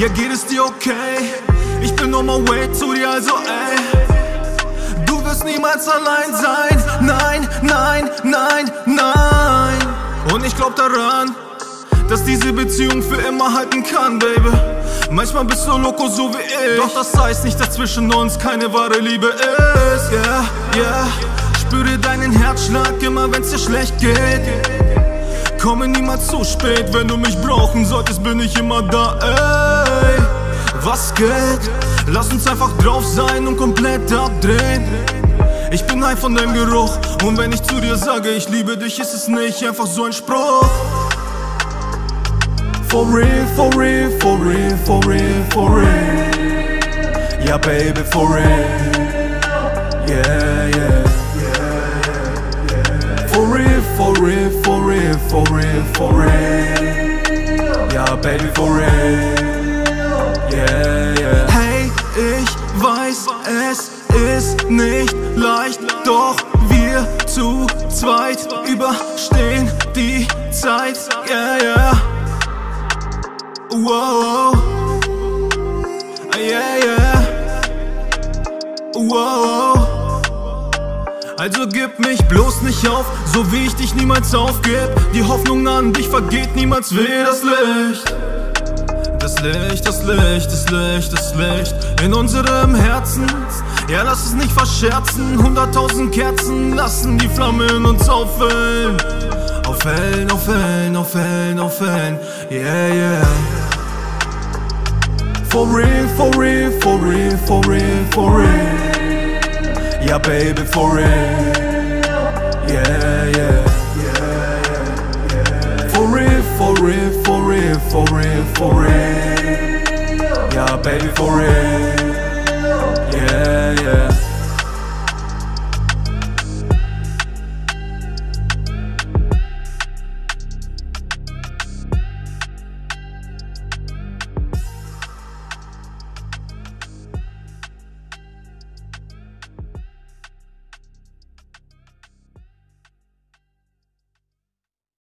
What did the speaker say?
Ja, geht es dir okay? Ich bin on my way zu dir, also ey. Du wirst niemals allein sein. Nein, nein, nein, nein. Und ich glaub daran, dass diese Beziehung für immer halten kann, Baby. Manchmal bist du loco, so wie ich. Doch das heißt nicht, dass zwischen uns keine wahre Liebe ist. Yeah, yeah. Spüre deinen Herzschlag immer, wenn's dir schlecht geht. Komme niemals zu spät, wenn du mich brauchen solltest, bin ich immer da, ey. Was geht? Lass uns einfach drauf sein und komplett abdrehen. Ich bin high von deinem Geruch und wenn ich zu dir sage, ich liebe dich, ist es nicht einfach so ein Spruch. For real, for real, for real, for real, for real. Ja, baby, for real. Yeah, yeah. For real, for real, for real, for real, for real. Ja, baby, for real. Yeah, yeah. Hey, ich weiß, es ist nicht leicht, doch wir zu zweit überstehen die Zeit. Yeah, yeah. Wow, yeah, yeah. Wow. Also gib mich bloß nicht auf, so wie ich dich niemals aufgeb. Die Hoffnung an dich vergeht niemals wie das Licht. Das Licht, das Licht, das Licht, das Licht in unserem Herzen. Ja, lass es nicht verscherzen. Hunderttausend Kerzen lassen die Flamme in uns auffüllen. Auffällen, auffällen, auffällen, auffällen. Yeah, yeah. For real, for real, for real, for real, for real. Yeah, baby, for real. Yeah, yeah. For real, for real, for real, for real, for real. Yeah, baby, for real. Yeah, yeah.